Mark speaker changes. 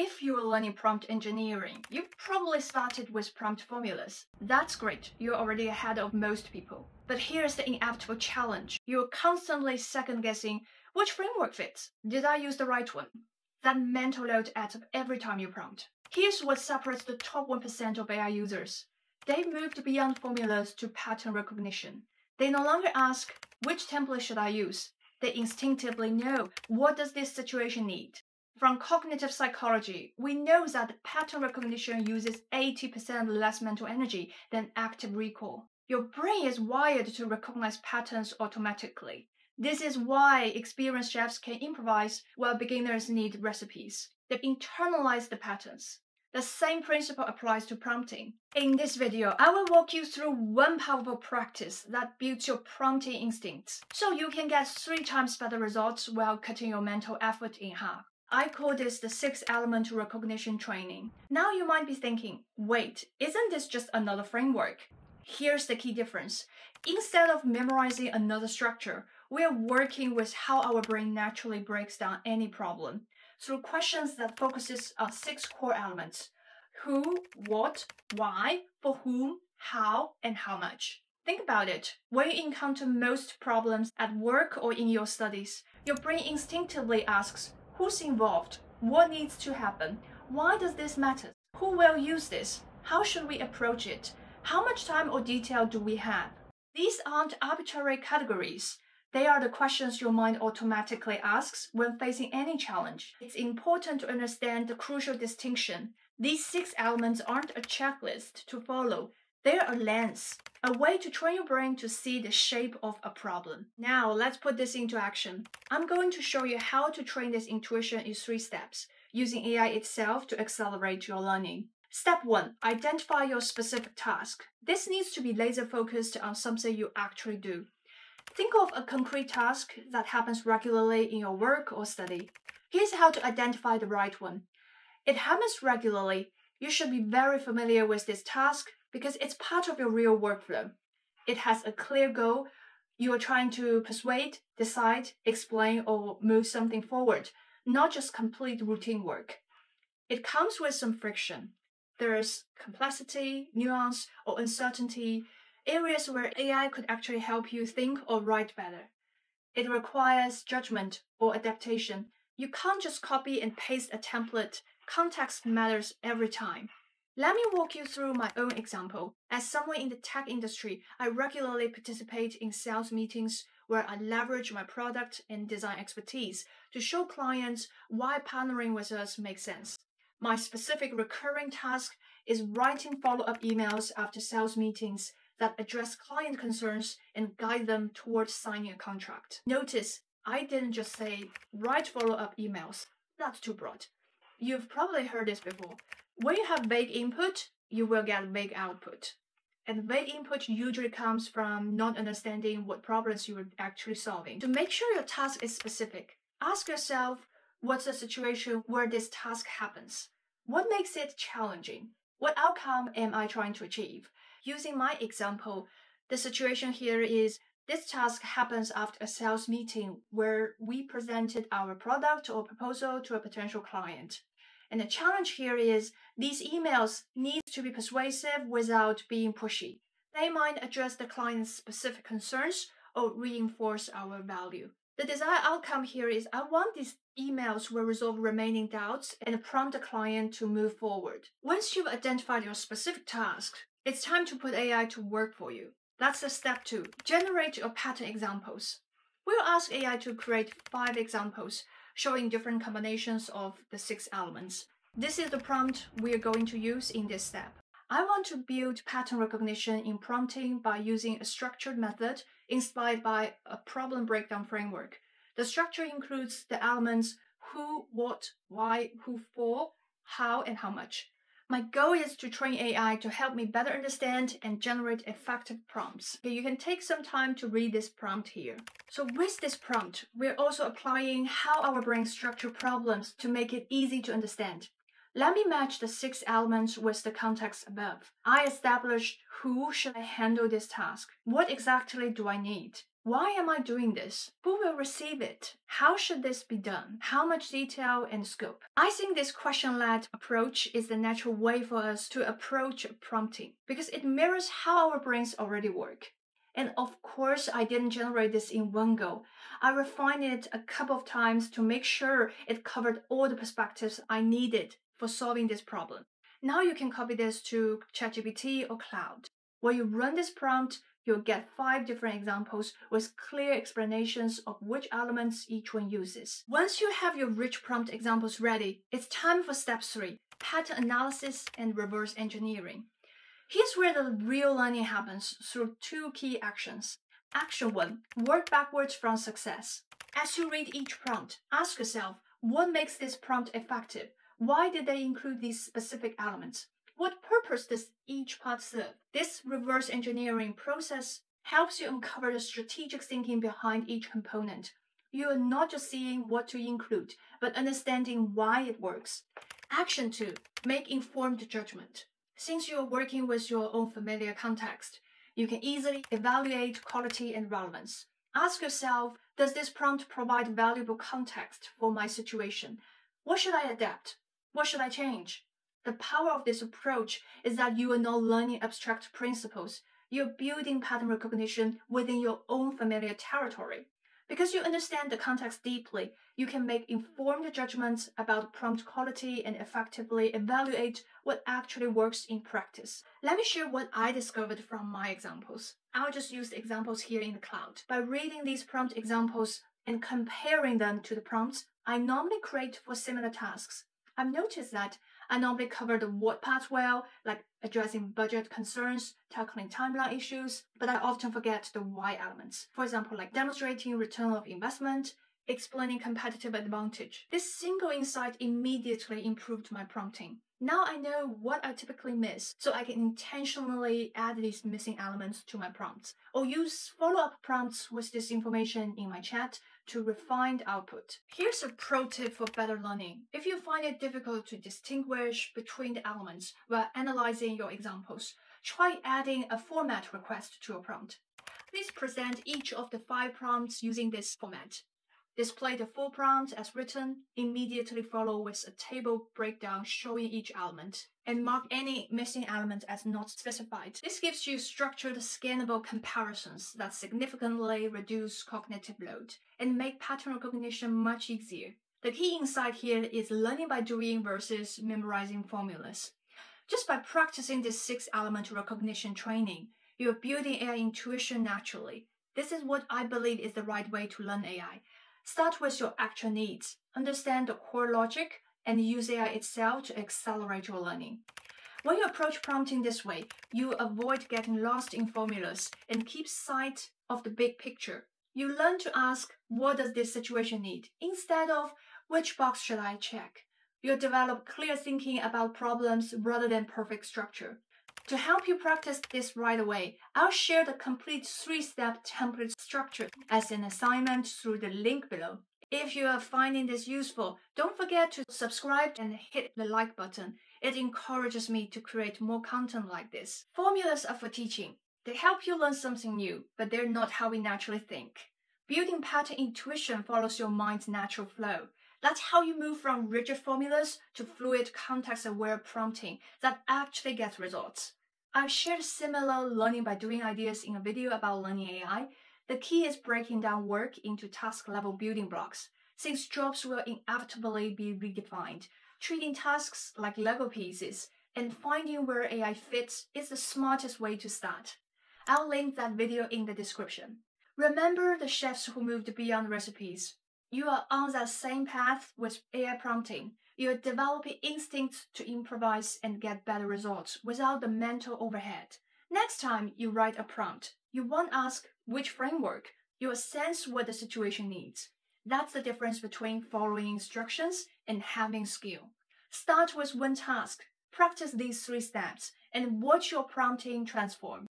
Speaker 1: If you're learning prompt engineering, you probably started with prompt formulas. That's great, you're already ahead of most people. But here's the inevitable challenge. You're constantly second guessing which framework fits. Did I use the right one? That mental load adds up every time you prompt. Here's what separates the top 1% of AI users. They moved beyond formulas to pattern recognition. They no longer ask, which template should I use? They instinctively know, what does this situation need? From cognitive psychology, we know that pattern recognition uses 80% less mental energy than active recall. Your brain is wired to recognize patterns automatically. This is why experienced chefs can improvise while beginners need recipes. They internalize the patterns. The same principle applies to prompting. In this video, I will walk you through one powerful practice that builds your prompting instincts so you can get three times better results while cutting your mental effort in half. I call this the six element recognition training. Now you might be thinking, wait, isn't this just another framework? Here's the key difference. Instead of memorizing another structure, we are working with how our brain naturally breaks down any problem through questions that focuses on six core elements. Who, what, why, for whom, how, and how much. Think about it. When you encounter most problems at work or in your studies, your brain instinctively asks, Who's involved? What needs to happen? Why does this matter? Who will use this? How should we approach it? How much time or detail do we have? These aren't arbitrary categories. They are the questions your mind automatically asks when facing any challenge. It's important to understand the crucial distinction. These six elements aren't a checklist to follow. They're a lens, a way to train your brain to see the shape of a problem. Now, let's put this into action. I'm going to show you how to train this intuition in three steps, using AI itself to accelerate your learning. Step 1. Identify your specific task. This needs to be laser focused on something you actually do. Think of a concrete task that happens regularly in your work or study. Here's how to identify the right one. It happens regularly. You should be very familiar with this task because it's part of your real workflow. It has a clear goal. You are trying to persuade, decide, explain, or move something forward, not just complete routine work. It comes with some friction. There's complexity, nuance, or uncertainty, areas where AI could actually help you think or write better. It requires judgment or adaptation. You can't just copy and paste a template. Context matters every time. Let me walk you through my own example. As someone in the tech industry, I regularly participate in sales meetings where I leverage my product and design expertise to show clients why partnering with us makes sense. My specific recurring task is writing follow up emails after sales meetings that address client concerns and guide them towards signing a contract. Notice, I didn't just say write follow up emails. That's too broad. You've probably heard this before. When you have vague input, you will get vague output. And vague input usually comes from not understanding what problems you are actually solving. To make sure your task is specific, ask yourself what's the situation where this task happens? What makes it challenging? What outcome am I trying to achieve? Using my example, the situation here is this task happens after a sales meeting where we presented our product or proposal to a potential client. And the challenge here is these emails need to be persuasive without being pushy. They might address the client's specific concerns or reinforce our value. The desired outcome here is I want these emails will resolve remaining doubts and prompt the client to move forward. Once you've identified your specific task, it's time to put AI to work for you. That's the step two. Generate your pattern examples. We'll ask AI to create five examples showing different combinations of the six elements. This is the prompt we are going to use in this step. I want to build pattern recognition in prompting by using a structured method inspired by a problem breakdown framework. The structure includes the elements who, what, why, who for, how, and how much. My goal is to train AI to help me better understand and generate effective prompts. Okay, you can take some time to read this prompt here. So with this prompt, we're also applying how our brain structure problems to make it easy to understand. Let me match the six elements with the context above. I established who should I handle this task? What exactly do I need? Why am I doing this? Who will receive it? How should this be done? How much detail and scope? I think this question led approach is the natural way for us to approach prompting because it mirrors how our brains already work. And of course, I didn't generate this in one go. I refined it a couple of times to make sure it covered all the perspectives I needed for solving this problem. Now you can copy this to ChatGPT or Claude. When you run this prompt, you'll get five different examples with clear explanations of which elements each one uses. Once you have your rich prompt examples ready, it's time for step three, pattern analysis and reverse engineering. Here's where the real learning happens through two key actions. Action 1. Work backwards from success. As you read each prompt, ask yourself, what makes this prompt effective? Why did they include these specific elements? What purpose does each part serve? This reverse engineering process helps you uncover the strategic thinking behind each component. You are not just seeing what to include, but understanding why it works. Action 2. Make informed judgment. Since you're working with your own familiar context, you can easily evaluate quality and relevance. Ask yourself, does this prompt provide valuable context for my situation? What should I adapt? What should I change? The power of this approach is that you are not learning abstract principles. You're building pattern recognition within your own familiar territory. Because you understand the context deeply, you can make informed judgments about prompt quality and effectively evaluate what actually works in practice. Let me share what I discovered from my examples. I'll just use the examples here in the Claude. By reading these prompt examples and comparing them to the prompts I normally create for similar tasks, I've noticed that I normally cover the what part well, like addressing budget concerns, tackling timeline issues, but I often forget the why elements. For example, like demonstrating return of investment, explaining competitive advantage. This single insight immediately improved my prompting. Now I know what I typically miss, so I can intentionally add these missing elements to my prompts, or use follow-up prompts with this information in my chat to refine the output. Here's a pro tip for better learning. If you find it difficult to distinguish between the elements while analyzing your examples, try adding a format request to your prompt. Please present each of the five prompts using this format. Display the full prompt as written, immediately follow with a table breakdown showing each element, and mark any missing element as not specified. This gives you structured, scannable comparisons that significantly reduce cognitive load and make pattern recognition much easier. The key insight here is learning by doing versus memorizing formulas. Just by practicing this six element recognition training, you're building AI intuition naturally. This is what I believe is the right way to learn AI Start with your actual needs, understand the core logic, and use AI itself to accelerate your learning. When you approach prompting this way, you avoid getting lost in formulas and keep sight of the big picture. You learn to ask, what does this situation need? Instead of, which box should I check? You'll develop clear thinking about problems rather than perfect structure. To help you practice this right away, I'll share the complete three-step template structure as an assignment through the link below. If you are finding this useful, don't forget to subscribe and hit the like button. It encourages me to create more content like this. Formulas are for teaching. They help you learn something new, but they're not how we naturally think. Building pattern intuition follows your mind's natural flow. That's how you move from rigid formulas to fluid context-aware prompting that actually gets results. I've shared similar learning by doing ideas in a video about learning AI. The key is breaking down work into task level building blocks, since jobs will inevitably be redefined. Treating tasks like Lego pieces and finding where AI fits is the smartest way to start. I'll link that video in the description. Remember the chefs who moved beyond recipes. You are on that same path with AI prompting. You're developing instincts to improvise and get better results without the mental overhead. Next time you write a prompt, you won't ask which framework, you'll sense what the situation needs. That's the difference between following instructions and having skill. Start with one task, practice these three steps, and watch your prompting transform.